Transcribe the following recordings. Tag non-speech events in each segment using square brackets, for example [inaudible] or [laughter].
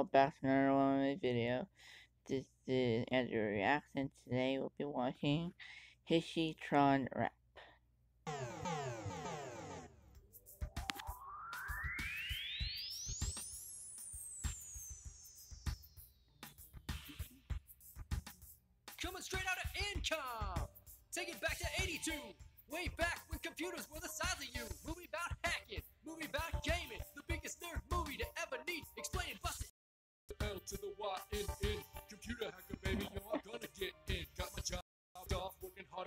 welcome back to another one of my video. This is Andrew Reacts and Today we'll be watching Hishe Tron Rap. Coming straight out of Encom! Take it back to 82! Way back when computers were the size of you!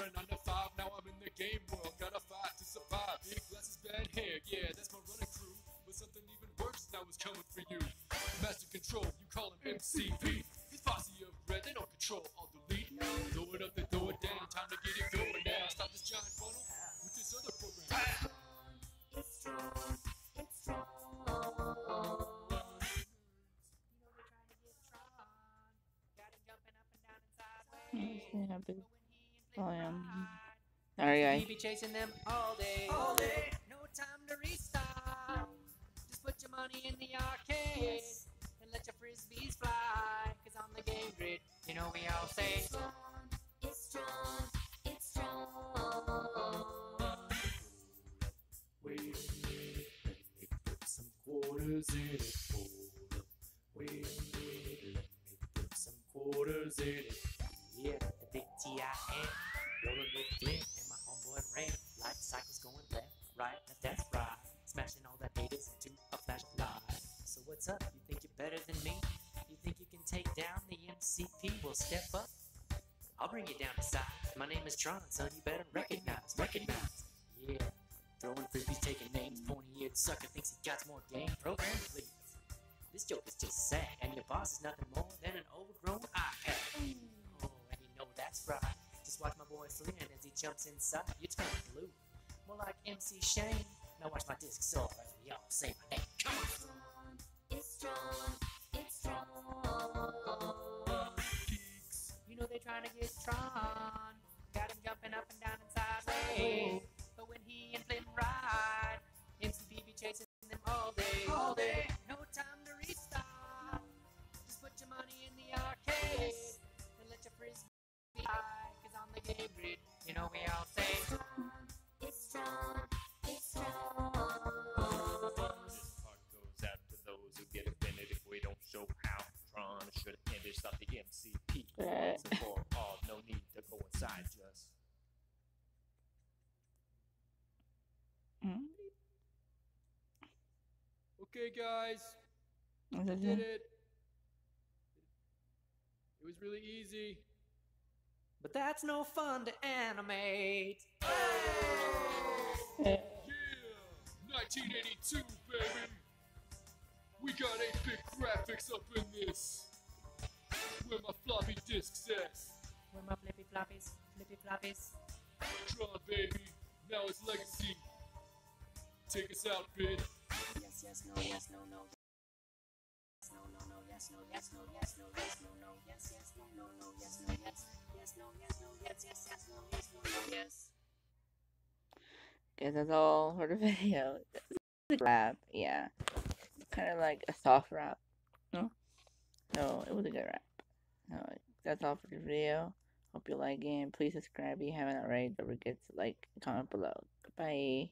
Working harder, 9 to 5. Now I'm in the game world, gotta fight to survive. Big glasses, bad hair, yeah, that's my running crew. But something even worse now is coming for you. Master Control, you call him MCP. His posse of red, they don't control, I'll delete. Throw it up, then throw it down. Time to get it going now. Stop this giant funnel with this other program. It's strong, it's [laughs] strong. Volume. Sorry guys. We be chasing them all day. All day. No time to restart. Just put your money in the arcade and let your frisbees fly. Cause on the game grid, you know we all say. It's strong, it's strong. Wait a minute, let me put some quarters in it. Hold up. Wait a minute, let me put some quarters in it. What's up? You think you're better than me? You think you can take down the MCP? Well, step up. I'll bring you down to size. My name is Tron, son. You better recognize, recognize. Yeah. Throwing frisbees, taking names, pointy-eared sucker thinks he got more game. Program, please. This joke is just sad, and your boss is nothing more than an overgrown iPad. Oh, and you know that's right. Just watch my boy Flynn as he jumps inside. You turn blue, more like MC Shane. Now watch my disc soar as we all say trying to get Tron. Got him jumping up and down and sideways. But when he and Flynn ride, MCP be chasing them all day. All day. No time to restart. Just put your money in the arcade and let your frisbee fly. Cause on the game grid, you know we all say. It's strong, it's strong. This Okay, guys, What is did it? it. It was really easy. But that's no fun to animate. Yeah, 1982, baby. We got 8-bit graphics up in this. Where my floppy disk says, Where my flippy floppies, flippy floppies. Tron, baby. Now it's legacy. Take us out, Bit. Yes, no, yes, no, no. No, no, no, yes, no, yes, no, yes, no, yes, no, no, yes, yes, no, no, no, yes, no, yes, yes, no, yes, no, yes, no, yes, no, no. Guess that's all for the [laughs] video. It's a rap, yeah. Kind of like a soft rap. No? So, it was a good rap. So, that's all for the video. Hope you like it. Please subscribe if you haven't already. Don't forget to like comment below. Goodbye.